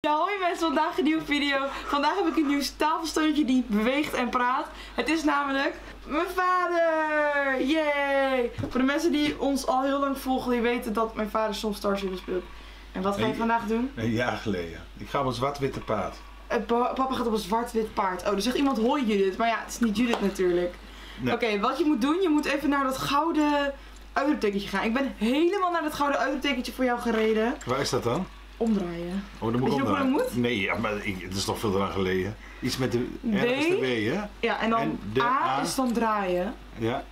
Ja, hoi mensen, vandaag een nieuwe video. Vandaag heb ik een nieuw tafelstoontje die beweegt en praat. Het is namelijk mijn vader! Yay! Voor de mensen die ons al heel lang volgen, die weten dat mijn vader soms Star Citizen speelt. En wat ga je vandaag doen? Een jaar geleden. Ik ga op een zwart-witte paard. Eh, pa- papa gaat op een zwart-wit paard. Oh, er zegt iemand hoi Judith. Maar ja, het is niet Judith natuurlijk. Nee. Oké, wat je moet doen, je moet even naar dat gouden uitroeptekentje gaan. Ik ben helemaal naar dat gouden uitroeptekentje voor jou gereden. Waar is dat dan? Omdraaien. Oh, dan moet Weet ik je nog hoe omdraaien. dat moet? Nee, ja, maar ik, het is nog veel te lang geleden. Iets met de ergens de W, hè? Ja, en dan En de A, A. is dan draaien. Ja.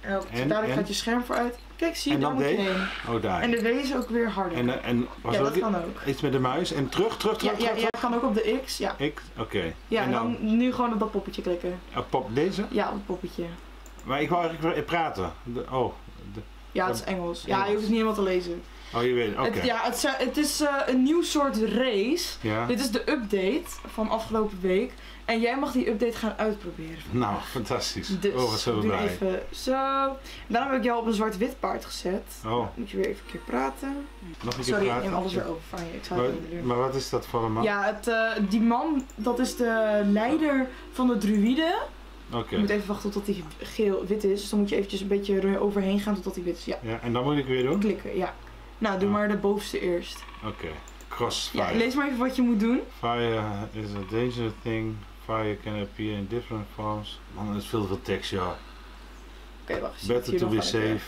En, dan- En- dadelijk en? gaat je scherm vooruit. Kijk, zie je, daar dan moet je heen. Oh, daar. En de W is ook weer harder. En, en was ja, dat ook kan ook. iets met de muis? En terug, terug, Ja, terug, ja, terug, ja, kan ook op de X. Ja, Ik? Oké. ja en, dan? dan nu gewoon op dat poppetje klikken. Ah, pop deze? Ja, op het poppetje. Maar ik wou eigenlijk praten. De- oh. De- Ja, het is Engels. Ja, je hoeft het niet helemaal te lezen. Oh, je weet. Oké. Het, ja, het, is- het is eh, een nieuw soort race. Ja. Dit is de update van afgelopen week. En jij mag die update gaan uitproberen. Nou, fantastisch. Dus oh, wat zo doe blij. even zo. Daarom heb ik jou op een zwart-wit paard gezet. Oh, Moet je weer even een keer praten. nog een keer Sorry, ik praten. neem alles weer over van je. Ik zou het Maar, doen. maar wat is dat voor een man? Ja, het, eh, die man, dat is de leider van de druïden. Oké. Je moet even wachten totdat hij geel-wit is. Dus dan moet je eventjes een beetje er overheen gaan totdat hij wit is. Ja, Ja, en dan moet ik weer doen? klikken, ja. Nou, doe Ja. maar de bovenste eerst. Oké. Crossfire. Ja, lees maar even wat je moet doen. Fire is a dangerous thing. Fire can appear in different forms. Man, dat is veel te veel tekst, ja. Oké, wacht. eens. Better to be safe.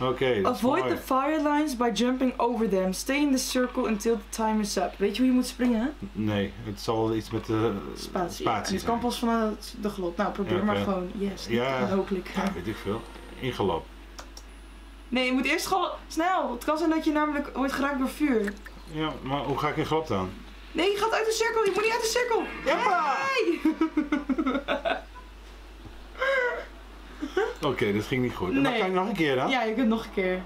Oké, Avoid fire. the fire lines by jumping over them. Stay in the circle until the time is up. Weet je hoe je moet springen? Nee, het zal iets met de Spatie. ja. Spatie het kan pas vanuit de glot. Nou, probeer Ja, maar gewoon. Yes. Ja. Ja, weet ik veel. Ingelopen. Nee, je moet eerst gewoon snel. Het kan zijn dat je namelijk wordt geraakt door vuur. Ja, maar hoe ga ik in glop dan? Nee, je gaat uit de cirkel. Je moet niet uit de cirkel. Jeppa! Nee! Oké, dat ging niet goed. En dan Nee. kan ik nog een keer dan? Ja, je kunt nog een keer.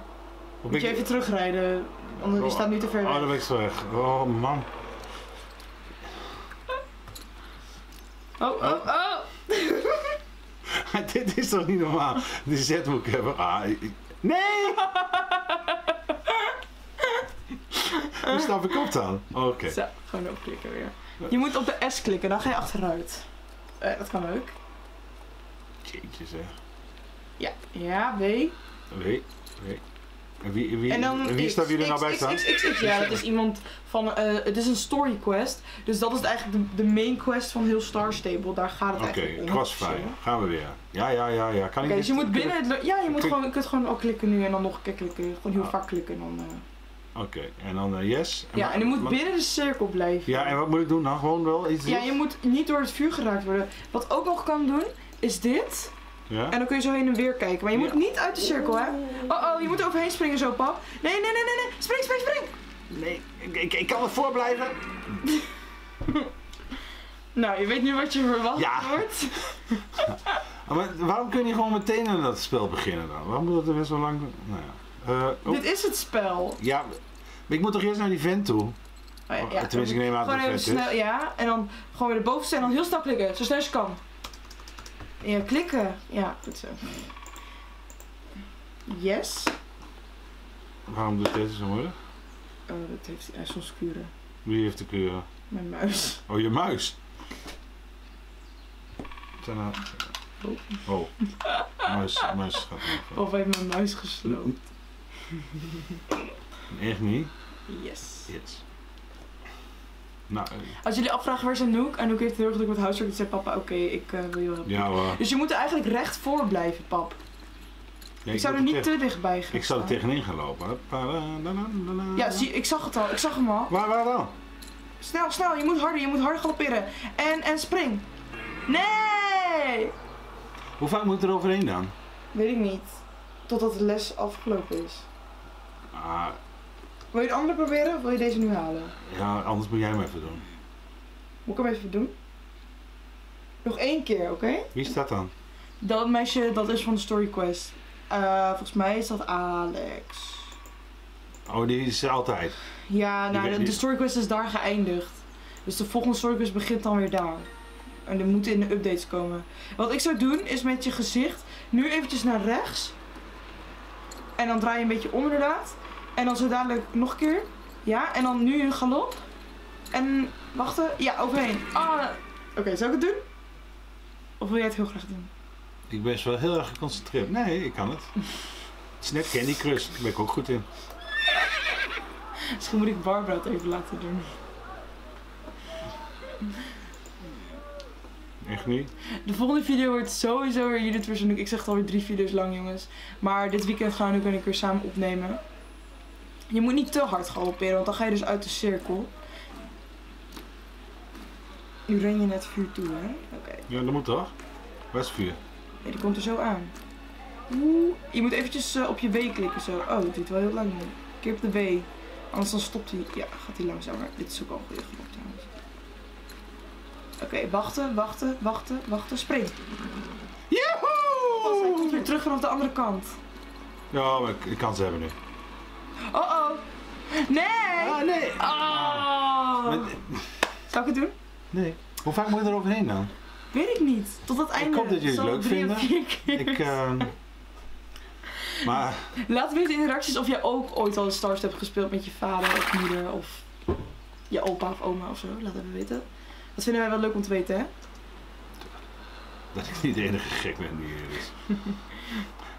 Moet je even terugrijden. Anders je staat nu te ver Oh, dan ben ik zo weg. Oh man. Oh, oh, oh. Dit is toch niet normaal? Die zet moet ik hebben. Ah, ik- nee! Hoe stap ik op dan? Oké. Zo, gewoon opklikken weer. Je moet op de S klikken, dan ga je achteruit. Eh, dat kan ook. Jeetje zeg. Ja. Ja, W. Weet, weet. En wie, wie, En dan wie wie er nou bij staan? Ja, dat is iemand van... eh, het is een story quest. Dus dat is eigenlijk de, de main quest van heel Star Stable. Daar gaat het Oké, eigenlijk om. crossfire. Gaan we weer. Ja, ja, ja, ja. Kan Oké, ik dus je moet binnen het... Ja, je moet gewoon... Je kunt gewoon al klikken nu en dan nog een keer klikken. Gewoon heel Ah. vaak klikken en dan... eh. Oké, en dan eh, yes. Ja, en je moet binnen de cirkel blijven. Ja, en wat moet ik doen dan? Gewoon wel iets Ja, je moet niet door het vuur geraakt worden. Wat ook nog kan doen, is dit. Ja? En dan kun je zo heen en weer kijken. Maar je moet Ja. niet uit de cirkel, hè? Oh, oh, je moet er overheen springen zo, pap. Nee, nee, nee, nee, nee. Spring, spring, spring. Nee, ik, ik, ik kan er voor blijven. Nou, je weet nu wat je verwacht Ja. wordt. Maar waarom kun je gewoon meteen aan dat spel beginnen dan? Waarom moet dat er weer zo lang... Nou ja. Eh, oh, Dit is het spel. ja, maar ik moet toch eerst naar die vent toe? Oh, ja, tenminste, ik neem aan dat Gewoon het is. snel, ja. En dan gewoon weer de bovenste en dan heel snel klikken. Zo snel als je kan. Ja, klikken. Ja, goed zo. Yes. Waarom doet deze zo moeilijk? Oh, dat heeft hij. Soms kuren. Wie heeft de kleuren? Mijn muis. Oh, je muis. Tada. Oh. Muis, muis gaat. Of heeft mijn muis gesloopt. Echt niet? Yes. Yes. Nou, eh, Als jullie afvragen waar is Anouk? Anouk heeft heel erg druk met huiswerk. Dus zei papa, oké, ik eh, wil je helpen. ja. Dus je moet er eigenlijk recht voor blijven, pap. Ja, ik zou er niet tegen- te dichtbij gaan Ik zou er tegenin gaan lopen. Ja, zie, ik zag het al. Ik zag hem al. Waar, waar dan? Snel, snel. Je moet harder. Je moet harder galopperen. En, en spring. Nee! Hoe vaak moet er overheen dan? Weet ik niet. Totdat de les afgelopen is. Ah, Wil je de andere proberen of wil je deze nu halen? ja, anders moet jij hem even doen. Moet ik hem even doen? Nog één keer, oké? Wie is dat dan? Dat meisje, dat is van de story quest. Eh, volgens mij is dat Alex. Oh, die is altijd. Ja, nou, de story quest is daar geëindigd. Dus de volgende story quest begint dan weer daar. En er moeten in de updates komen. Wat ik zou doen is met je gezicht nu eventjes naar rechts. En dan draai je een beetje om inderdaad. En dan zo dadelijk nog een keer. Ja, en dan nu een galop. En wachten. Ja, overheen. Ah, Oké, zou ik het doen? Of wil jij het heel graag doen? Ik ben wel heel erg geconcentreerd. Nee, ik kan het. Het is net Candy Crush. Daar ben ik ook goed in. Misschien moet ik Barbara het even laten doen. Echt niet? De volgende video wordt sowieso weer Judith verzoen. Ik zeg het alweer drie video's lang, jongens. Maar dit weekend gaan we nu weer samen opnemen. Je moet niet te hard galopperen, want dan ga je dus uit de cirkel. Nu ren je net vuur toe, hè? Oké. Ja, dat moet toch? Waar is vuur? Nee, die komt er zo aan. Oeh. Je moet eventjes eh, op je W klikken zo. Oh, het duurt wel heel lang nu. Keer op de W. Anders dan stopt hij. Ja, gaat hij langzamer. Dit is ook al een goede trouwens. Oké, wachten, wachten, wachten, wachten. Spring. Pas, hij komt Joehoe! weer terug vanaf de andere kant. Ja, maar ik, ik kan ze hebben nu. Oh oh. Nee! Ah, nee! Oh. Maar- Zou ik het doen? nee. Hoe vaak moet je er overheen dan? Weet ik niet. Tot het einde. hoop dat jullie het leuk vinden. Ik, ehm Maar, Laat weten in de reacties of jij ook ooit al Star Step hebt gespeeld met je vader of moeder of je opa of oma of zo. Laat even weten. Dat vinden wij wel leuk om te weten, hè? dat ik niet de enige gek ben die hier is.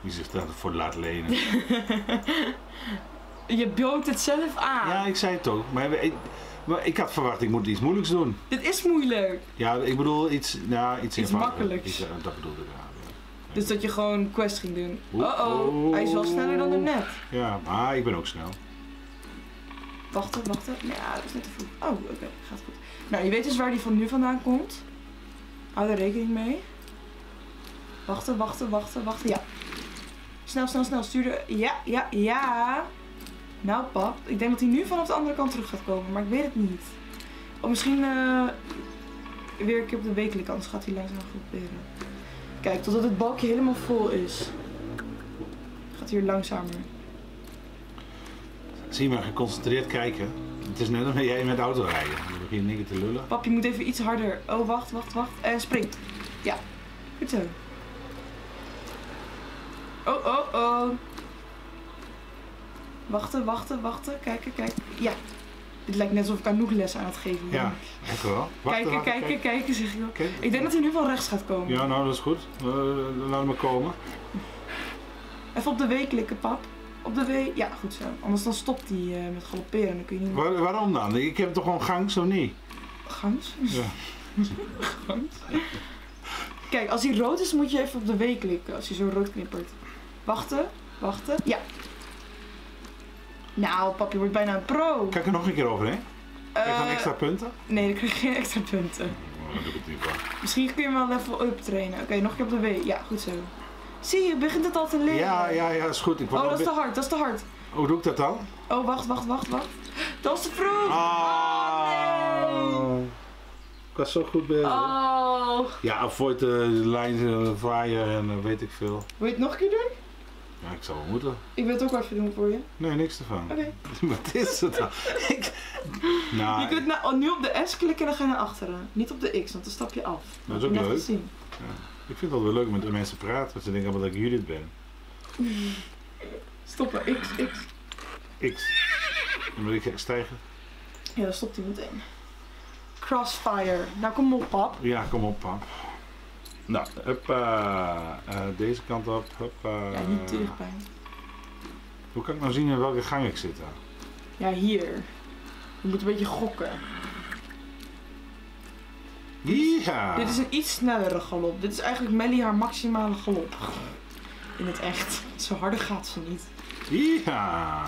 Die zich daarvoor laat lenen. Je bood het zelf aan. Ja, ik zei het ook. Maar ik, maar ik had verwacht, ik moet iets moeilijks doen. Dit is moeilijk. Ja, ik bedoel iets, nou, iets, makkelijks. Iets, dat bedoelde ik. Ja. Dus dat je gewoon quest ging doen. Oeh, Oh hij is wel sneller dan net. Ja, maar ik ben ook snel. Wachten, wachten. Ja, dat is net te vroeg. Oh, oké, gaat goed. Nou, je weet dus waar die van nu vandaan komt. Hou er rekening mee. Wachten, wachten, wachten, wachten. Ja. Snel, snel, snel. Stuur de... Ja, ja, ja. Nou, pap. Ik denk dat hij nu vanaf de andere kant terug gaat komen. Maar ik weet het niet. Of misschien eh, weer een keer op de wekelijke. Anders gaat hij langzaam groeperen. Kijk, totdat het balkje helemaal vol is. Gaat hij weer langzamer. Zie maar geconcentreerd kijken. Het is net als jij met de auto rijden. Je begint niks te lullen. Pap, je moet even iets harder. Oh, wacht, wacht, wacht. En spring. Ja. Goed zo. Oh, oh, oh. Wachten, wachten, wachten. Kijken, kijken. Ja. Dit lijkt net alsof ik Anouk les aan het geven ben. Ja, echt wel. Wachten, kijken, wachten, kijken, kijken, zeg ik wel. Kijk. Ik denk dat hij nu van rechts gaat komen. Ja, nou dat is goed. Uh, laat hem maar komen. Even op de W klikken, pap. Op de W. Ja, goed zo. Anders dan stopt hij eh, met galopperen. Dan kun je niet. Waar- waarom dan? Ik heb toch gewoon gang, zo niet? Gans? Ja. Gans? Kijk, als hij rood is, moet je even op de W klikken. Als hij zo rood knippert. Wachten, wachten. Ja. Nou, pap, je wordt bijna een pro. Ik er nog een keer overheen? Krijg ik dan Eh, extra punten? Nee, dan krijg je geen extra punten. Oh, dat doe ik niet wel. Misschien kun je hem wel level up trainen. Oké, nog een keer op de W. Ja, goed zo. Zie je, begint het al te leren. Ja, ja, ja, is goed. Ik word Oh, dat is te hard, dat is te hard. Hoe doe ik dat dan? Oh, wacht, wacht, wacht, wacht. Dat is te vroeg. Ah, Ik was zo goed bezig. Oh. Ja, avoid de lijn, uh, fire en eh, weet ik veel. Wil je het nog een keer doen? Ja, ik zou wel moeten. Ik wil het ook even doen voor je. Nee, niks ervan. Oké. Wat is het dan? Ik... Nou, Je kunt nou, nu op de S klikken en dan ga je naar achteren. Niet op de X, want dan stap je af. Dat is ook leuk. gezien. ik vind het wel leuk met de mensen praten. want Ze denken allemaal dat ik Judith ben. Stoppen, X, X. X. Dan moet ik stijgen. Ja, dan stopt hij meteen. Crossfire. Nou, kom op, pap. Ja, kom op, pap. Nou, huppa. Eh, deze kant op. Huppa. Ja, niet dichtbij. Hoe kan ik nou zien in welke gang ik zit dan? Ja, hier. Je moet een beetje gokken. Ja. Dit is een iets snellere galop. Dit is eigenlijk Melly haar maximale galop. In het echt. Zo harder gaat ze niet. Ja.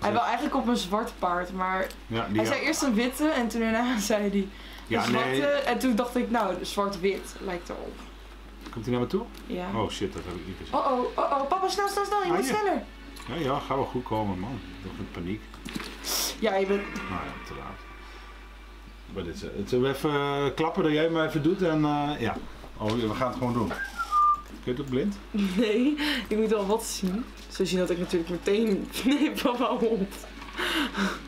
Hij wil eigenlijk op een zwart paard, maar Ja, hij zei eerst een witte en toen daarna zei hij een Ja, zwarte. nee. En toen dacht ik, nou, zwart-wit lijkt erop. Komt hij naar me toe? Ja. Oh shit, dat heb ik niet gezien. Oh oh, oh oh, papa, snel, snel, snel, je Ah, moet ja. sneller. Ja, ja, gaat wel goed komen, man. Toch in paniek. Ja, je bent. Nou ja, te laat. Maar dit is, het zullen we even eh, klappen dat jij maar even doet en eh, ja. Oh, we gaan het gewoon doen. Kun je het ook blind? Nee, ik moet wel wat zien. Zo zien dat ik natuurlijk meteen. Nee, papa, op.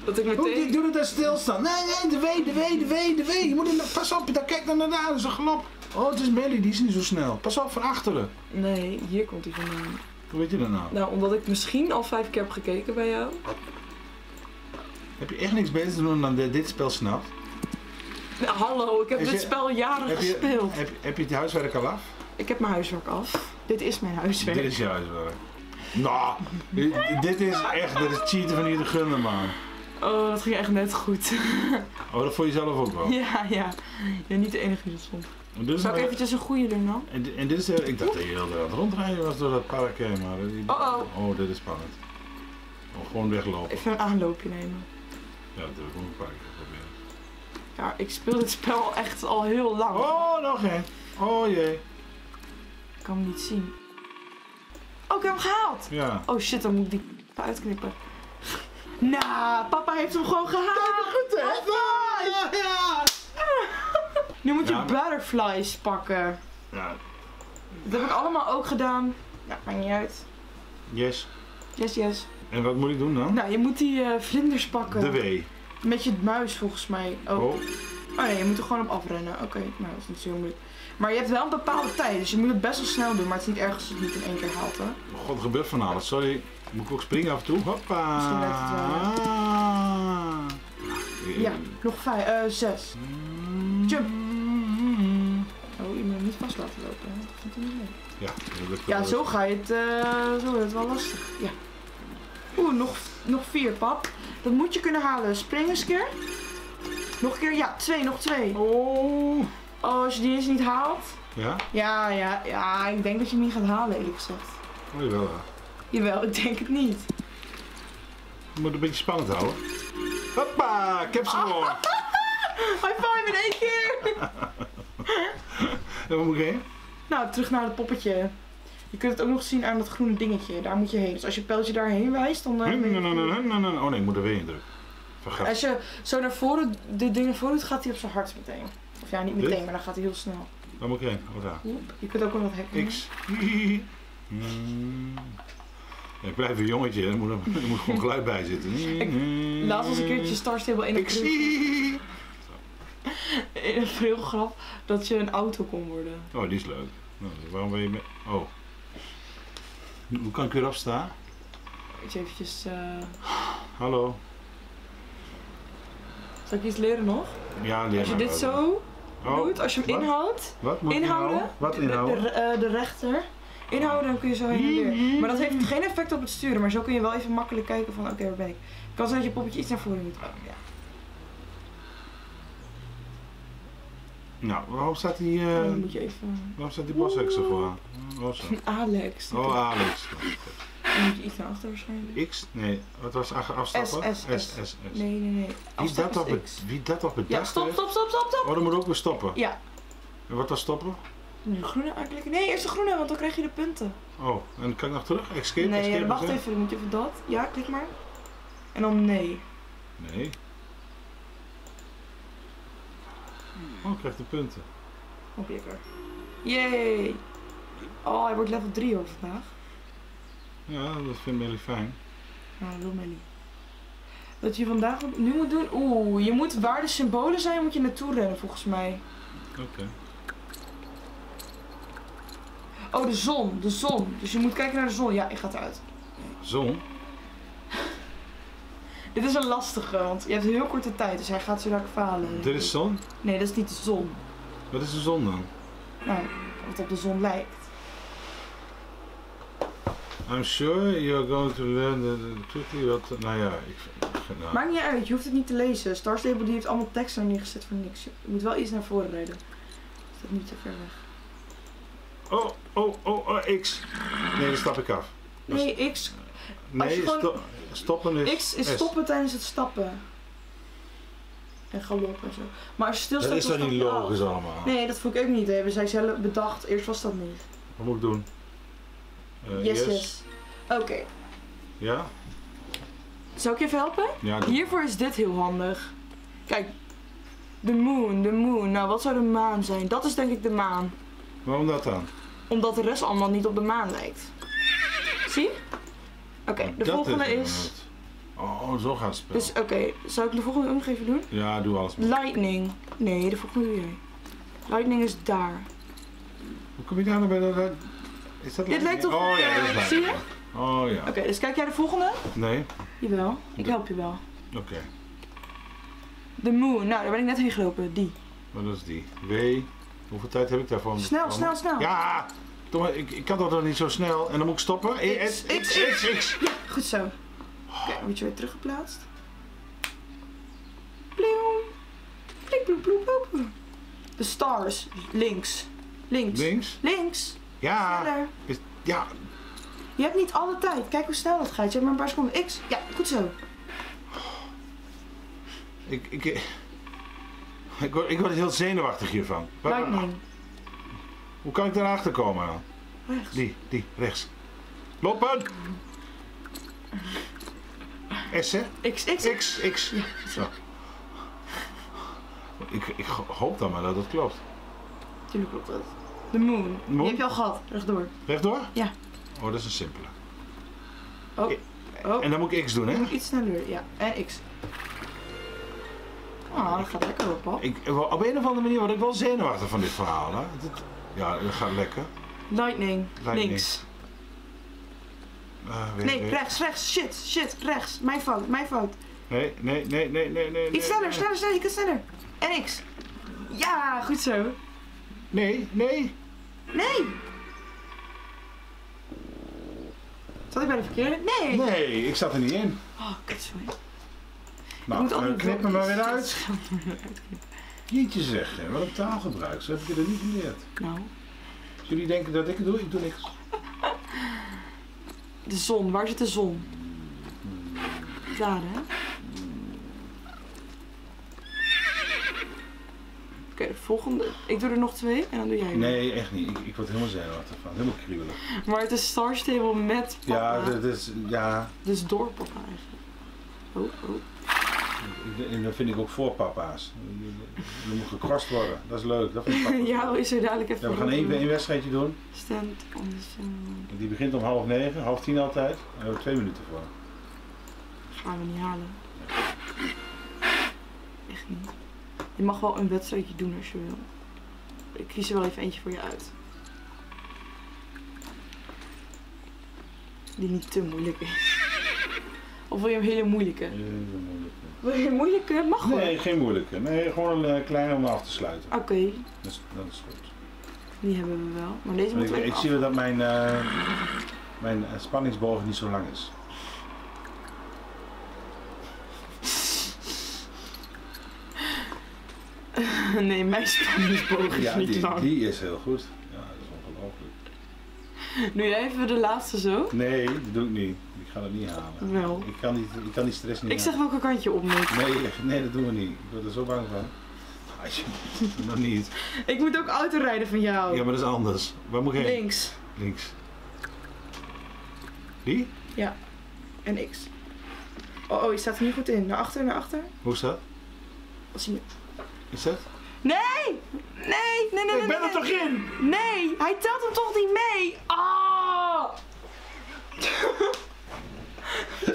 Dat ik meteen. doe het daar stilstaan. Nee, nee, de W, de W, de W, de W. Je moet in, pas op, daar kijk dan naar daar, dat is een galop. Oh, het is Melly, die is niet zo snel. Pas op, van achteren. Nee, hier komt hij vandaan. Hoe weet je dat nou? Nou, omdat ik misschien al vijf keer heb gekeken bij jou. Heb je echt niks beters te doen dan dit, spel snapt? Nou, hallo, ik heb Is dit je- spel jaren Heb je, gespeeld. heb, heb je het huiswerk al af? Ik heb mijn huiswerk af. Dit is mijn huiswerk. Dit is je huiswerk. Nou, dit is echt, dit is cheaten van hier te gunnen, man. Oh, dat ging echt net goed. Oh, dat vond je zelf ook wel. ja, ja. Je bent niet de enige die dat vond. Dit is Zal ik eventjes een goede doen dan? En, en dit is, ik dacht dat je heel de aan het rondrijden was door dat park heen, maar... die- Oh, Oh, dit is spannend. Oh, gewoon weglopen. Even een aanloopje nemen. Ja, dat heb ik ook een paar keer geprobeerd. Ja, ik speel dit spel echt al heel lang. Oh, nog één. Oh jee. Ik kan hem niet zien. Oh, ik heb hem gehaald. Ja. Oh shit, dan moet ik die uitknippen. Nou, papa heeft hem gewoon gehaald. Goed hè? Ja, ja. Nu moet je Ja. butterflies pakken. Ja, Dat heb ik allemaal ook gedaan. Nou, maakt niet uit. yes. Yes, yes. En wat moet ik doen dan? Nou, je moet die eh, vlinders pakken. De W. Met je muis volgens mij. Oh. Oh, oh nee, je moet er gewoon op afrennen. Oké, nou dat is niet zo moeilijk. Maar je hebt wel een bepaalde tijd, dus je moet het best wel snel doen. Maar het is niet erg als je het niet in één keer haalt, hè. god, er gebeurt van alles. Sorry. Moet ik ook springen af en toe? Hoppa. Misschien lijkt het wel, Ah. Ja, nog vijf, eh zes. Jump. Je moet hem niet vast laten lopen. Dat vindt hij niet leuk. Ja, dat lukt Ja, wel. zo ga je het, eh, zo wordt het wel lastig. Ja. Oeh, nog, nog vier, pap. Dat moet je kunnen halen. Spring eens een keer. Nog een keer, ja, twee, nog twee. Oh. Oh, als je die eens niet haalt. Ja? Ja, ja, ja, ik denk dat je hem niet gaat halen, eerlijk gezegd. Oh, jawel. ja. Jawel, ik denk het niet. Je moet een beetje spannend houden. Hoppa, ik heb ze gewoon. High five in één keer! En waar moet ik heen? nou, terug naar het poppetje. Je kunt het ook nog zien aan dat groene dingetje. Daar moet je heen. Dus als je pijltje daarheen wijst, dan... eh, weet je- Oh nee, ik moet er weer in drukken. Als je zo naar voren, de dingen voor doet, gaat hij op zijn hart meteen. Of ja, niet Dit? meteen, maar dan gaat hij heel snel. Waar moet ik heen? Oh, daar. Je kunt ook wel wat hekken. X. Ja, ik blijf een jongetje, er moet, er moet gewoon geluid bij zitten. Laatst was een keertje Star Stable in een, Een brilgrap dat je een auto kon worden. Oh, die is leuk. Nou, waarom ben je mee? Oh. Hoe kan ik weer? Weet je eventjes... eh Hallo. Zal ik iets leren nog? Ja, leer Als je dit zo Oh, doet, als je hem wat? inhoudt, Wat moet ik inhouden, inhouden? Wat de, inhouden? de, eh, de rechter, inhouden, dan kun je zo heen en weer. Maar dat heeft geen effect op het sturen, maar zo kun je wel even makkelijk kijken van oké, waar ben ik. Het kan zijn dat je poppetje iets naar voren moet. Oh, ja. Nou, waarom staat die, Oh, dan moet je even... waarom staat die ervoor? Oh, zo. Alex. Oh, Alex. Dan moet je iets naar achter waarschijnlijk. X? Nee, wat was afstappen? S, S, S. Nee, nee, nee. Wie dat, toch wie dat toch bedacht Ja, stop, stop, stop, stop, stop. Oh, dan moet ook weer stoppen. Ja. En wat was stoppen? De groene aanklikken. Nee, eerst de groene, want dan krijg je de punten. Oh, en dan kan ik nog terug? Escape? nee, wacht even, dan moet je even dat. Ja, klik maar. En dan nee. Nee. Oh, ik krijg de punten. Op je. Yay. Oh, hij wordt level 3 hoor vandaag. Ja, dat vindt Melly fijn. Nou, dat wil mij niet. Wat je vandaag nu moet doen. Oeh, je moet waar de symbolen zijn, moet je naartoe rennen volgens mij. Oké. Oh, de zon. De zon. Dus je moet kijken naar de zon. Ja, ik ga eruit. Zon? Dit is een lastige, want je hebt heel korte tijd, dus hij gaat zo dadelijk falen. Dit is zon? Nee, dat is niet de zon. Wat is de zon dan? Nou, wat op de zon lijkt. I'm sure you're going to learn quickly what... Nou ja, ik vind... nou, Maakt niet uit, je hoeft het niet te lezen. Star Stable die heeft allemaal tekst er neergezet voor niks. Je moet wel iets naar voren rijden. Is dat niet te ver weg? Oh, oh, oh, oh, X. Nee, dan stap ik af. Nee, X, Nee, je gewoon- sto- stoppen is... X is S. stoppen tijdens het stappen. En galop en zo. Maar als je stilstaat... Dat is dan stap niet af. logisch allemaal? Nee, dat vond ik ook niet. Dat hebben zij zelf bedacht. Eerst was dat niet. Wat moet ik doen? Eh, yes, yes. Oké. Ja? Zal ik je even helpen? Ja. Hiervoor is dit heel handig. Kijk. De moon, de moon. Nou, wat zou de maan zijn? Dat is denk ik de maan. Waarom dat dan? Omdat de rest allemaal niet op de maan lijkt. Zie? Oké, de Dat volgende is... Oh, zo gaat het spel. Dus oké, zal ik de volgende ook nog even doen? Ja, doe alles. maar. Lightning. Nee, de volgende doe jij. Lightning is daar. Hoe kom je daar nou bij dat... Is dat Dit lijkt toch... Oh ja, dat is Zie je? Oh ja. Oké, dus kijk jij de volgende? Nee? Jawel, ik help je wel. Oké. De moon. Nou, daar ben ik net heen gelopen. Die. Wat is die? W. Hoeveel tijd heb ik daarvoor? Snel, snel, snel. Ja! Toch, ik, ik kan dat nog niet zo snel. En dan moet ik stoppen. X, X, X, X, goed zo. Oké, word je weer teruggeplaatst. Pling. Pling, pling, pling. De stars. Links. Links. Links. Links. Ja. Sneller. Is, ja. Je hebt niet alle tijd. Kijk hoe snel dat gaat. Je hebt maar een paar seconden. X. Ja, goed zo. Ik, ik, ik, word, ik word heel zenuwachtig hiervan. Lightning. Hoe kan ik daarachter komen dan? Rechts. Die, die, rechts. Lopen! S, hè? X, X. X, X. Zo. Ik, ik hoop dan maar dat het klopt. Tuurlijk klopt dat. De moon. Moon? Die heb je al gehad. Rechtdoor. Rechtdoor? Ja. Oh, dat is een simpele. Oh. Oh. En dan moet ik X doen, hè? Iets sneller. Ja. En X. Ah, dat gaat lekker op, pap. Ik, op een of andere manier word ik wel zenuwachtig van dit verhaal, hè? Ja, dat gaat lekker. Lightning. Lightning. Links. Ah, weer- Nee, weer- rechts, rechts. Shit, shit, rechts. Mijn fout, mijn fout. Nee, nee, nee, nee, nee, nee. Iets nee, sneller, nee. sneller, sneller. Kunt sneller. En X. Ja, goed zo. Nee, nee. Nee. Zat ik bij de verkeerde? Nee. Nee, ik zat er niet in. Oh, kut, sorry. Nou, moet al eh, die knip me maar weer uit. Jeetje zeg, hè, wat een taalgebruik. Zo heb ik er niet geleerd. Nou, Als jullie denken dat ik het doe, ik doe niks. de zon. Waar zit de zon? Daar, hè? Oké, de volgende. Ik doe er nog twee en dan doe jij. Nee, echt niet. Ik, ik word helemaal zenuwachtig van. Helemaal kriebelig. Maar het is Star Stable met papa. Ja, dat is, ja, Dus door papa eigenlijk. Oh, oh. En dat vind ik ook voor papa's. Je moet gecrossed worden. Dat is leuk. Dat vind ik ja, is er dadelijk even Ja, we gaan één, één wedstrijdje doen. Stand on. Die begint om half negen, half tien altijd. En daar hebben we twee minuten voor. Gaan we niet halen. Echt niet. Je mag wel een wedstrijdje doen als je wil. Ik kies er wel even eentje voor je uit. Die niet te moeilijk is. Of wil je een hele moeilijke? Wil je een moeilijke? Mag wel. Nee, geen moeilijke. Nee, gewoon een eh, kleine om af te sluiten. Oké, Dat is, dat is goed. die hebben we wel. Maar deze Ik, we ik even zie wel dat mijn, eh, mijn eh, spanningsboog niet zo lang is. Nee, mijn spanningsboog is Ja, niet die, lang. die is heel goed. Ja, dat is ongelooflijk. Doe jij even de laatste zo? Nee, dat doe ik niet. Ik ga het niet halen. Wel. Ik kan, niet, ik kan die stress niet Ik zeg welke kant je op moet. Nee, nee, dat doen we niet. Ik word er zo bang van. Alsjeblieft, nog niet. Ik moet ook autorijden van jou. Ja, maar dat is anders. Waar moet ik heen? Links Links. Die? en X. Oh, oh, je staat er niet goed in. Naar achter, naar achter. Hoe is dat? Als je... Is dat? Nee! Nee, nee, nee, nee. ik ben er nee. toch in! Nee, hij telt hem toch niet mee. Ah!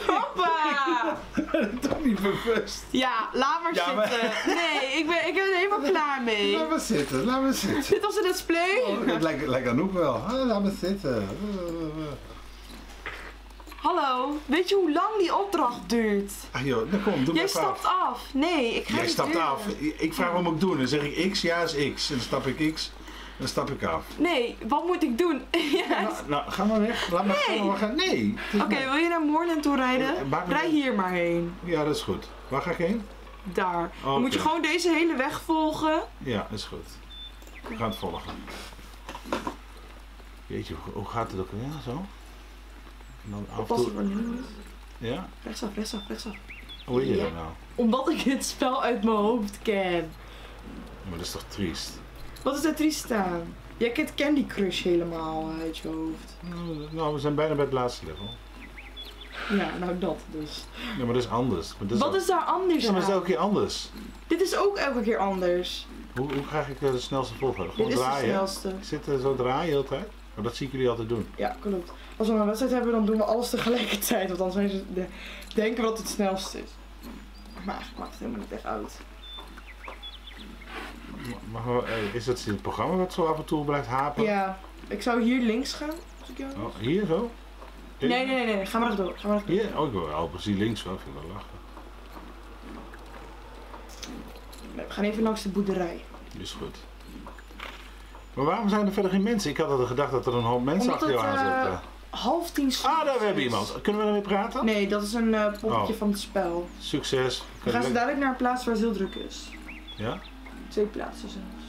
Papa! toch niet bewust. Ja, laat maar Ja, maar- zitten. Nee, ik ben, ik ben er helemaal klaar mee. Laat me zitten, laat me zitten. Dit was een display. Oh, dat lijkt, lijkt Anouk wel. Ah, laat me zitten. Hallo, weet je hoe lang die opdracht duurt? Ach joh, dan kom, doe Jij maar stapt af. af. Nee, ik ga Jij niet stapt duren. af. Ik vraag wat moet ik doen. Dan zeg ik X, ja is X. En dan stap ik X. Dan stap ik af. Nee, wat moet ik doen? Ja. Nou, nou, ga maar weg. Laat me Nee. ga maar gaan. Nee. Oké, wil je naar Moorland toe Eh, rijden? me Rij hier maar heen. Ja, dat is goed. Waar ga ik heen? Daar. Dan Oké. moet je gewoon deze hele weg volgen. Ja, dat is goed. We gaan het volgen. Jeetje, hoe, hoe gaat het ook weer? Zo? En dan af en toe... Ja? Rechtsaf, rechtsaf, rechtsaf. Hoe weet je Ja. dat nou? Omdat ik het spel uit mijn hoofd ken. Ja, Maar dat is toch triest? Wat is er triest aan? Jij kent Candy Crush helemaal uit je hoofd. Nou, Nou, we zijn bijna bij het laatste level. Ja, nou dat dus. Ja, maar dat is anders. Maar dat Wat ook- is daar anders Ja, maar dat is elke keer anders. Dit is ook elke keer anders. Hoe, hoe krijg ik eh, de snelste volgorde? Dit Gewoon is de draaien? snelste. Ik zit er zo draaien de hele tijd. Maar dat zie ik jullie altijd doen. Ja, klopt. Als we een wedstrijd hebben, dan doen we alles tegelijkertijd. Want dan zijn ze de, denken we dat het het snelste is. Maar eigenlijk maakt het helemaal niet echt uit. Maar, maar, eh, is het het programma wat zo af en toe blijft hapen? Ja, ik zou hier links gaan. Als ik jou... Oh, hier zo? Nee, nee, nee, nee. Ga maar rechtdoor. Ga maar rechtdoor. Hier? Oh, ik wil wel precies links wel. Vind ik wel lachen. We gaan even langs de boerderij. Is goed. Maar waarom zijn er verder geen mensen? Ik had altijd gedacht dat er een hoop mensen Omdat achter jou aan eh, zitten. Half tien Ah, daar hebben we iemand. Kunnen we daarmee praten? Nee, dat is een eh poppetje Oh. van het spel. Succes. We gaan zo dadelijk naar een plaats waar het heel druk is. Ja? Twee plaatsen zelfs.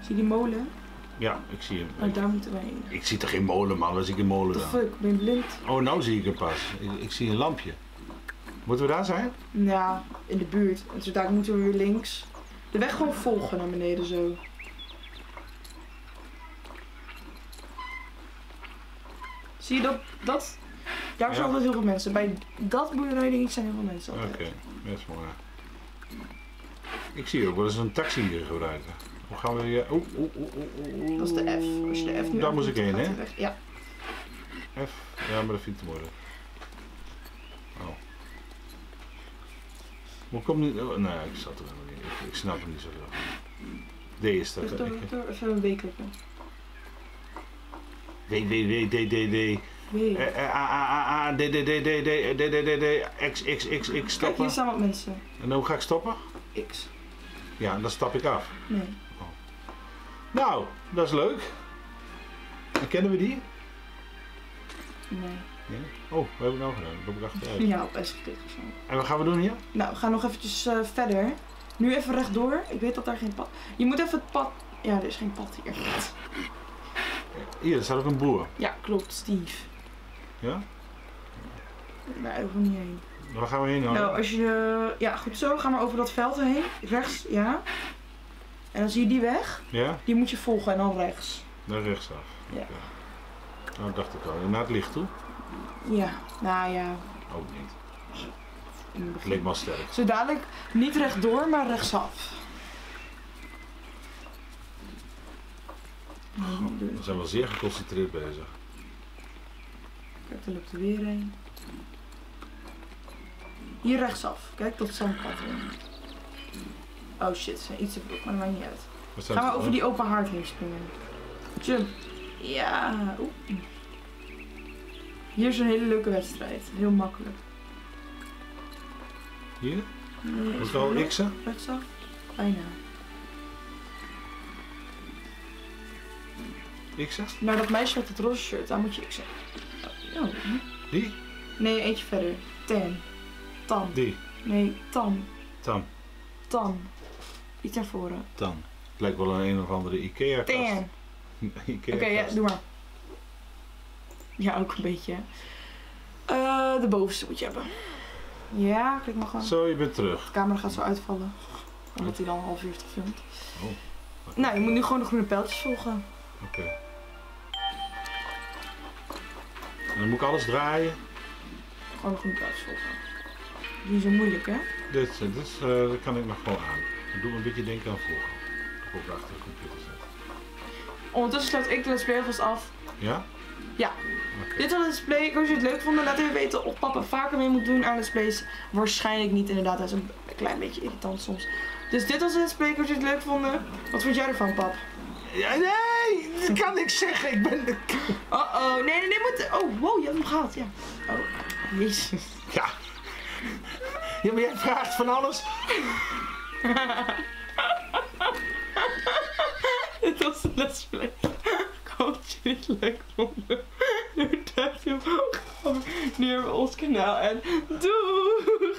Zie je die molen? Ja, ik zie hem. Oh, daar moeten wij heen. Ik zie toch geen molen, man. Waar zie ik een molen dan? fuck, ben je blind? Oh, nou zie ik hem pas. Ik, ik zie een lampje. Moeten we daar zijn? Ja, in de buurt. En zo daar moeten we weer links. De weg gewoon volgen naar beneden zo. Zie je dat? dat daar zijn altijd heel veel mensen. Bij dat boerderij denk ik zijn heel veel mensen Oké, dat is mooi. Ik zie ook wel eens een taxi hier gebruiken. Hoe gaan we hier? Oeh, oeh, oeh, oeh. Dat is de F. Als je de F nu Daar moest aandoet, ik heen, hè? Ja. F. Ja, maar dat vind ik te moeilijk. Oh. Hoe komt niet? Oh, nee, ik zat er helemaal niet. Ik, ik snap het niet zoveel. D is dat. Even een week klikken. D, D, D, D, D, D. A, A, A, D, D, D, D, D, D, D, D, D, X, X, X, X, Kijk, stoppen. hier staan wat mensen. En hoe ga ik stoppen? X. Ja, dan stap ik af. Nee. Nou, dat is leuk. En kennen we die? Nee. Ja. Oh, wat heb ik nou gedaan? Loop ik achteruit. Ja, op S geklikt of zo. En wat gaan we doen hier? Nou, we gaan nog eventjes eh, verder. Nu even rechtdoor. Ik weet dat daar geen pad... Je moet even het pad... Ja, er is geen pad hier. Hier, er staat ook een boer. Ja, klopt, Steve. Ja? Hoeven we niet heen. Waar gaan we heen dan? Nou, als je... Ja, goed zo. Ga maar over dat veld heen. Rechts, ja. En dan zie je die weg. Ja? Die moet je volgen en dan rechts. Naar rechtsaf. Ja. Oké. Nou, dacht ik al. Naar het licht toe? Ja, nou ja. Ook niet. In het leek me sterk. Zo dadelijk niet rechtdoor, maar rechtsaf. Nee, We zijn wel zeer geconcentreerd bezig. Kijk, daar loopt er weer een. Hier rechtsaf. Kijk, tot zandpad in. Oh shit, ze zijn iets te vroeg, maar dat maakt niet uit. Gaan we over die open haard heen springen. Jump. Ja. Oeh. Hier is een hele leuke wedstrijd. Heel makkelijk. Hier? Nee, Moet is al het x'en? Rechtsaf? Bijna. X'en? Nou, dat meisje met het roze shirt, daar moet je x'en. Oh. Die? Nee, eentje verder. Ten. Tan. Die. Nee, tan. Dan. Tan. Iets naar voren. Het lijkt wel een een of andere Ikea kast. Tan. Ikea Oké, ja, doe maar. Ja, ook een beetje. Eh, de bovenste moet je hebben. Ja, klik maar gewoon. Zo, je bent terug. De camera gaat zo uitvallen. Omdat hij dan een half uur heeft gefilmd. Oh. Nou, je moet nu gewoon de groene pijltjes volgen. Oké. En dan moet ik alles draaien. Gewoon pijltjes volgen. Die zijn moeilijk, hè? Dit, dit is, eh, dat kan ik nog gewoon aan. Dat doet me een beetje denken aan vroeger. Dat ik ook achter de computer zit. Ondertussen sluit ik de let's play alvast af. Ja? Ja. Dit was een let's play. Ik hoop dat jullie het leuk vonden. Laat even weten of papa vaker mee moet doen aan let's plays. Waarschijnlijk niet, inderdaad. Hij is een klein beetje irritant soms. Dus dit was een let's play. Ik hoop dat jullie het leuk vonden. Wat vond jij ervan, pap? Ja, nee, dat kan ik zeggen. Ik ben de... Oh oh, nee, nee, nee, moet. Oh, wow, je hebt hem gehad, ja. Oh, jezus. Ja. Ja, maar jij vraagt van alles. Dit was de let's play. Ik hoop dat jullie het leuk vonden. Een duimpje omhoog. Abonneer op ons kanaal en doei!